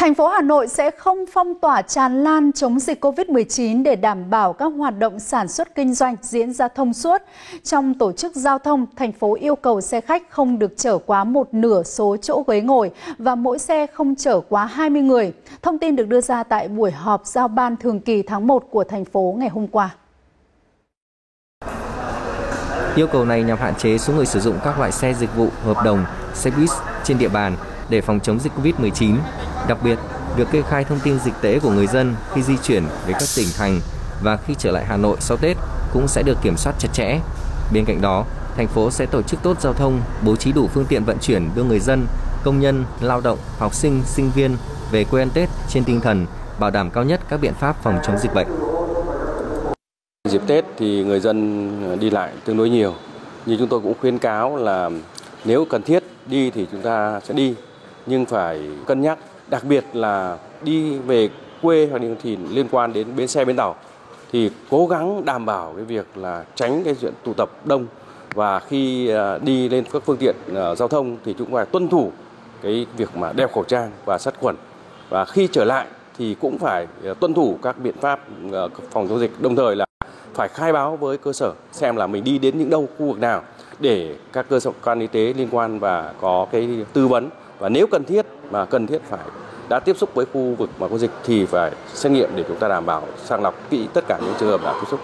Thành phố Hà Nội sẽ không phong tỏa tràn lan chống dịch COVID-19 để đảm bảo các hoạt động sản xuất kinh doanh diễn ra thông suốt. Trong tổ chức giao thông, thành phố yêu cầu xe khách không được chở quá một nửa số chỗ ghế ngồi và mỗi xe không chở quá 20 người. Thông tin được đưa ra tại buổi họp giao ban thường kỳ tháng 1 của thành phố ngày hôm qua. Yêu cầu này nhằm hạn chế số người sử dụng các loại xe dịch vụ, hợp đồng, xe buýt trên địa bàn để phòng chống dịch COVID-19. Đặc biệt, việc kê khai thông tin dịch tễ của người dân khi di chuyển về các tỉnh thành và khi trở lại Hà Nội sau Tết cũng sẽ được kiểm soát chặt chẽ. Bên cạnh đó, thành phố sẽ tổ chức tốt giao thông, bố trí đủ phương tiện vận chuyển đưa người dân, công nhân, lao động, học sinh, sinh viên về quê ăn Tết trên tinh thần bảo đảm cao nhất các biện pháp phòng chống dịch bệnh. Dịp Tết thì người dân đi lại tương đối nhiều. Nhưng chúng tôi cũng khuyên cáo là nếu cần thiết đi thì chúng ta sẽ đi nhưng phải cân nhắc đặc biệt là đi về quê hoặc đi thì liên quan đến bến xe, bến tàu, thì cố gắng đảm bảo cái việc là tránh cái chuyện tụ tập đông. Và khi à, đi lên các phương tiện à, giao thông thì chúng phải tuân thủ cái việc mà đeo khẩu trang và sát khuẩn. Và khi trở lại thì cũng phải à, tuân thủ các biện pháp phòng chống dịch. Đồng thời là phải khai báo với cơ sở xem là mình đi đến những đâu, khu vực nào để các cơ sở quan y tế liên quan và có cái tư vấn. Và nếu cần thiết mà cần thiết phải đã tiếp xúc với khu vực mà có dịch thì phải xét nghiệm để chúng ta đảm bảo sàng lọc kỹ tất cả những trường hợp đã tiếp xúc.